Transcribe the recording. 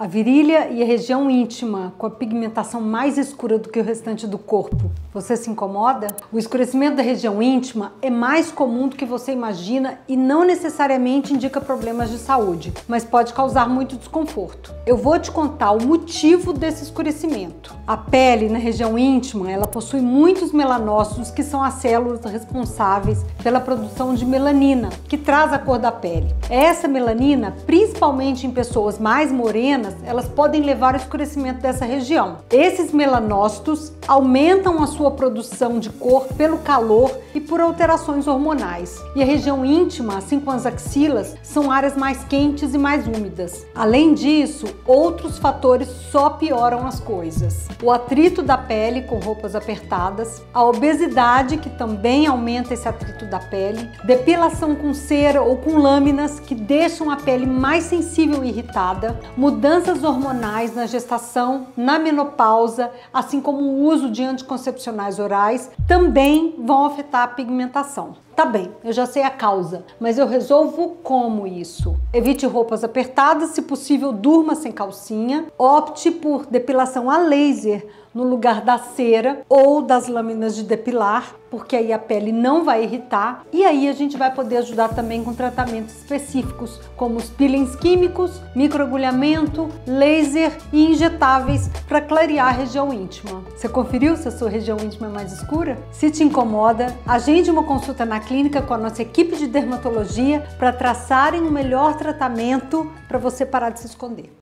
A virilha e a região íntima com a pigmentação mais escura do que o restante do corpo. Você se incomoda? O escurecimento da região íntima é mais comum do que você imagina e não necessariamente indica problemas de saúde, mas pode causar muito desconforto. Eu vou te contar o motivo desse escurecimento. A pele na região íntima, ela possui muitos melanócitos que são as células responsáveis pela produção de melanina, que traz a cor da pele. Essa melanina, principalmente em pessoas mais morenas, elas podem levar ao escurecimento dessa região. Esses melanócitos aumentam a sua produção de cor pelo calor e por alterações hormonais. E a região íntima, assim como as axilas, são áreas mais quentes e mais úmidas. Além disso, outros fatores só pioram as coisas. O atrito da pele com roupas apertadas, a obesidade que também aumenta esse atrito da pele, depilação com cera ou com lâminas que deixam a pele mais sensível e irritada, mudança mudanças hormonais na gestação, na menopausa, assim como o uso de anticoncepcionais orais, também vão afetar a pigmentação. Tá bem, eu já sei a causa, mas eu resolvo como isso? Evite roupas apertadas, se possível, durma sem calcinha. Opte por depilação a laser no lugar da cera ou das lâminas de depilar, porque aí a pele não vai irritar. E aí a gente vai poder ajudar também com tratamentos específicos, como os peelings químicos, microagulhamento, laser e injetáveis para clarear a região íntima. Você conferiu se a sua região íntima é mais escura? Se te incomoda, agende uma consulta na clínica com a nossa equipe de dermatologia para traçarem o melhor tratamento para você parar de se esconder.